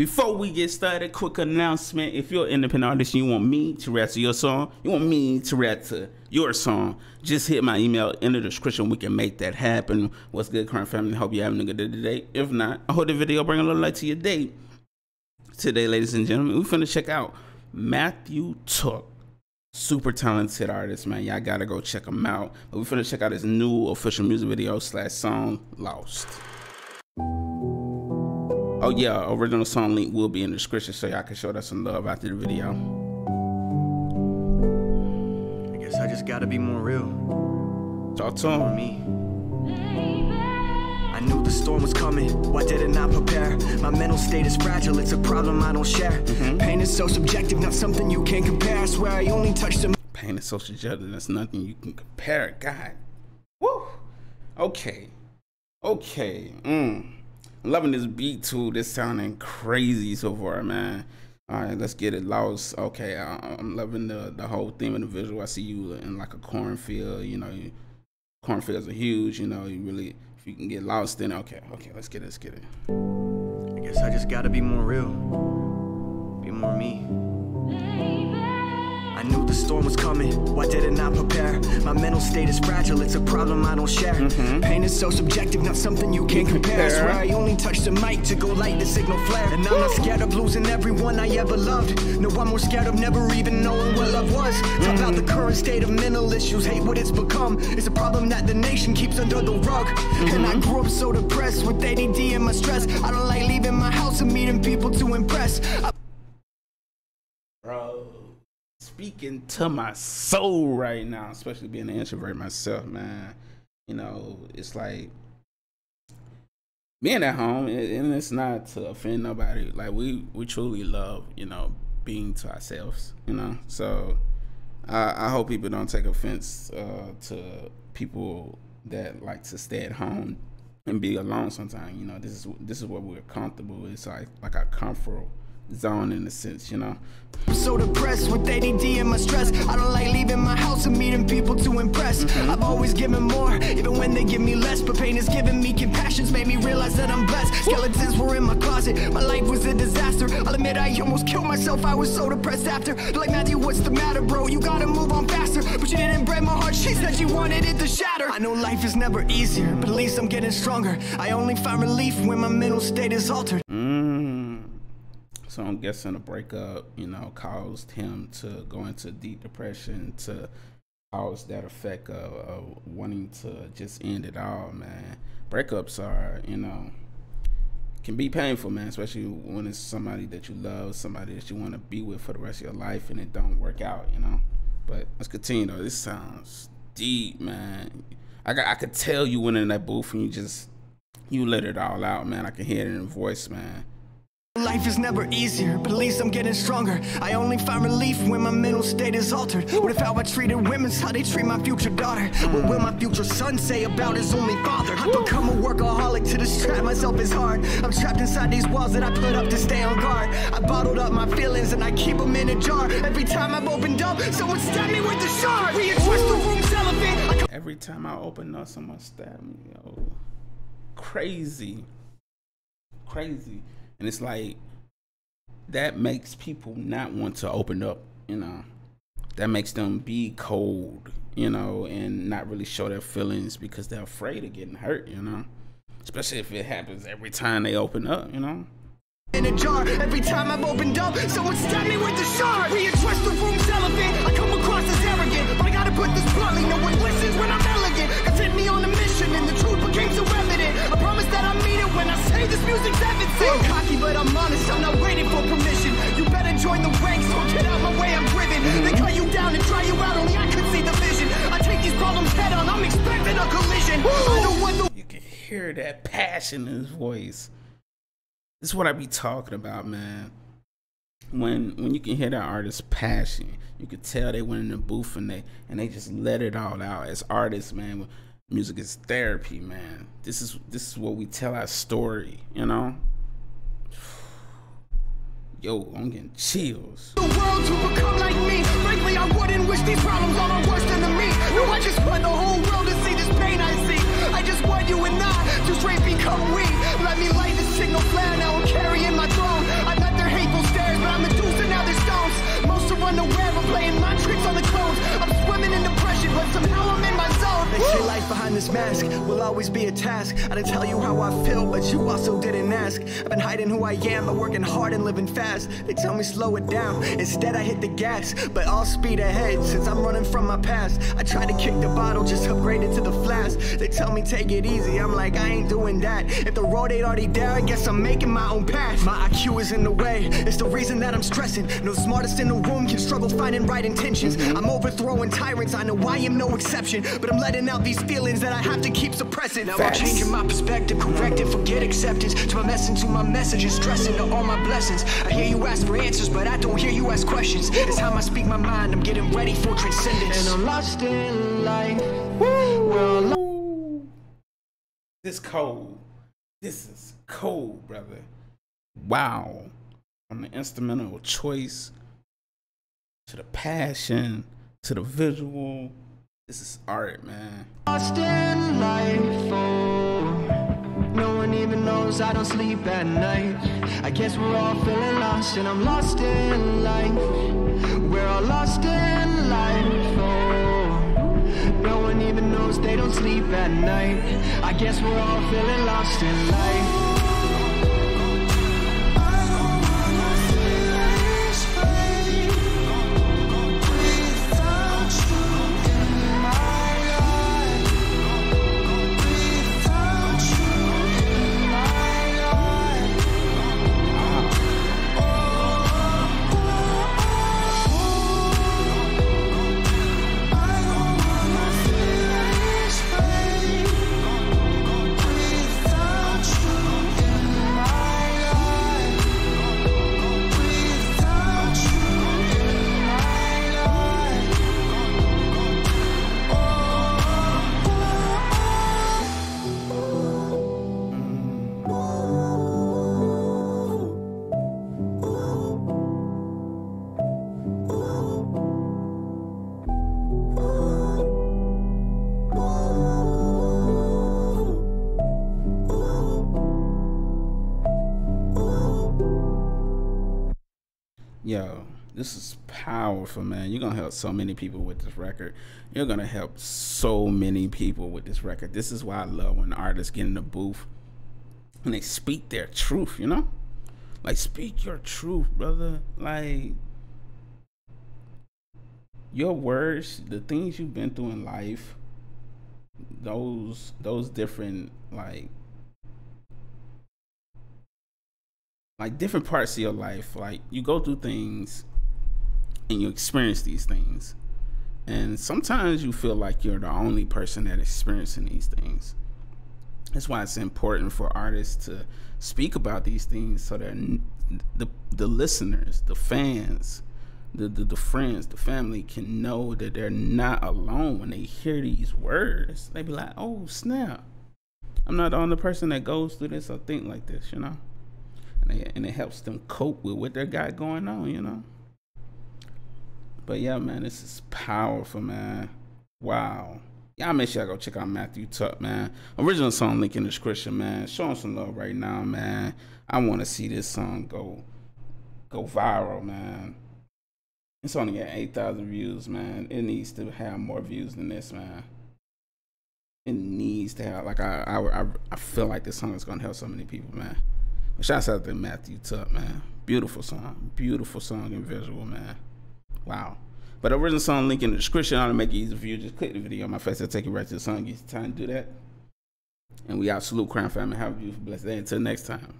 Before we get started, quick announcement. If you're an independent artist and you want me to rap to your song, you want me to rap to your song, just hit my email in the description. We can make that happen. What's good, Crown family? Hope you're having a good day today. If not, I hope the video bring a little light to your day. Today, ladies and gentlemen, we're finna check out Matthew Tuck. Super talented artist, man. Y'all gotta go check him out. But we finna check out his new official music video slash song, Lost. Oh yeah, original song link will be in the description so y'all can show that some love after the video. I guess I just gotta be more real. Talk to him. me. I knew the storm was coming. Why did I not prepare? My mental state is fragile. It's a problem I don't share. Pain is so subjective, not something you can compare. I swear I only touched the Pain is social justice, that's nothing you can compare. God. Woo. Okay. Okay. Mm. Loving this beat too. This sounding crazy so far, man. All right, let's get it. Lost. Okay, I- I'm loving the the whole theme of the visual. I see you in like a cornfield. You know, you, cornfields are huge. You know, you really if you can get lost in. it, Okay, okay, let's get it. Let's get it. I guess I just gotta be more real. Be more me. I knew the storm was coming. Why did I not prepare? My mental state is fragile. It's a problem I don't share. Mm-hmm. Pain is so subjective, not something you can compare. I Compare. swear I only touched the mic to go light the signal flare. And I'm not scared of losing everyone I ever loved. No, I'm more scared of never even knowing what love was. Talk mm-hmm. about the current state of mental issues, hate what it's become. It's a problem that the nation keeps under the rug. Mm-hmm. And I grew up so depressed with ADD and my stress. I don't like leaving my house and meeting people to impress. I bro. Speaking to my soul right now, especially being an introvert myself, man. You know, it's like being at home, and it's not to offend nobody. Like we, we truly love, you know, being to ourselves. You know, so I, I hope people don't take offense uh, to people that like to stay at home and be alone. Sometimes, you know, this is this is where we're comfortable. It's like like our comfort zone in a sense, you know. I'm so depressed with ADD and my stress. I don't like leaving my house and meeting people to impress. Mm-hmm. I've always given more, even when they give me less. But pain has given me compassion's made me realize that I'm blessed. Skeletons were in my closet, my life was a disaster. I'll admit I almost killed myself, I was so depressed after. Like, Matthew, what's the matter, bro? You gotta move on faster. But you didn't break my heart, she said she wanted it to shatter. I know life is never easier, but at least I'm getting stronger. I only find relief when my mental state is altered. So I'm guessing a breakup, you know, caused him to go into deep depression, to cause that effect of, of wanting to just end it all, man. Breakups are, you know, can be painful, man, especially when it's somebody that you love, somebody that you want to be with for the rest of your life, and it don't work out, you know. But let's continue though. This sounds deep, man. I got, I could tell you went in that booth and you just you let it all out, man. I can hear it in your voice, man. Life is never easier, but at least I'm getting stronger. I only find relief when my mental state is altered. What if how I treated women's how they treat my future daughter? What will my future son say about his only father? I've become a workaholic to distract myself is hard. I'm trapped inside these walls that I put up to stay on guard. I bottled up my feelings and I keep them in a jar. Every time I've opened up, someone stabbed me with the shard. Readdress the room's elephant. Every time I open up, someone stab me. Yo, crazy, crazy, and it's like that makes people not want to open up. You know, that makes them be cold. You know, and not really show their feelings because they're afraid of getting hurt. You know, especially if it happens every time they open up. You know. in a jar. Every time I've opened up, someone stabbed me with the say this music's evidence. I'm cocky, but I'm honest. I'm not waiting for permission. You better join the ranks or get out my way. I'm driven. Mm-hmm. They cut you down and dry you out. Only I could see the vision. I take these problems head on. I'm expecting a collision. I don't want no You can hear that passion in his voice. This is what I be talking about, man. When when you can hear that artist's passion, you can tell they went in the booth and they and they just let it all out. As artists, man, music is therapy, man. This is this is what we tell our story, you know. Yo, I'm getting chills. the world to become like me. Frankly, I wouldn't wish these problems on. No, I just want the whole world to see this pain. I always be a task. I didn't tell you how I feel, but you also didn't ask. I've been hiding who I am but working hard and living fast. They tell me slow it down, instead I hit the gas. But all speed ahead, since I'm running from my past. I try to kick the bottle, just upgrade it to the flask. They tell me take it easy, I'm like, I ain't doing that. If the road ain't already there, I guess I'm making my own path. My IQ is in the way, it's the reason that I'm stressing. No smartest in the room can struggle finding right intentions. I'm overthrowing tyrants, I know I am no exception. But I'm letting out these feelings that I have to keep suppressing. Now Facts. I'm changing my perspective, correct it, forget acceptance. To my message, to my messages, stressing to all my blessings. I hear you ask for answers, but I don't hear you ask questions. It's time I speak my mind, I'm getting ready for transcendence. And I'm lost in life. Well, Ooh. This cold. This is cold, brother. Wow. From the instrumental choice to the passion to the visual. This is art, man. lost in life. Oh, no one even knows I don't sleep at night. I guess we're all feeling lost, and I'm lost in life. We're all lost in life. Oh, no one even knows they don't sleep at night. I guess we're all feeling lost in life. Yo, this is powerful, man. You're gonna help so many people with this record. You're gonna help so many people with this record. This is why I love when artists get in the booth and they speak their truth, you know? Like speak your truth, brother. Like your words, the things you've been through in life, those those different like like different parts of your life like you go through things and you experience these things. And sometimes you feel like you're the only person that experiencing these things. That's why it's important for artists to speak about these things so that the the listeners the fans the, the the friends the family can know that they're not alone when they hear these words. They be like oh snap. I'm not the only person that goes through this or think like this you know and, they, and it helps them cope with what they got going on, you know. But yeah, man, this is powerful, man. Wow. Y'all make sure y'all go check out Matthew Tuck, man. Original song link in the description, man. Show him some love right now, man. I want to see this song go go viral, man. It's only got 8,000 views, man. It needs to have more views than this, man. It needs to have, like, I, I, I, I feel like this song is going to help so many people, man. Shouts out to Matthew Tuck, man. Beautiful song. Beautiful song and visual, man. Wow. But the original song link in the description. I'll make it easy for you. Just click the video on my face. I'll take you right to the song. Get time to do that. And we out. Salute Crown Family. Have a beautiful, blessed day. Until next time.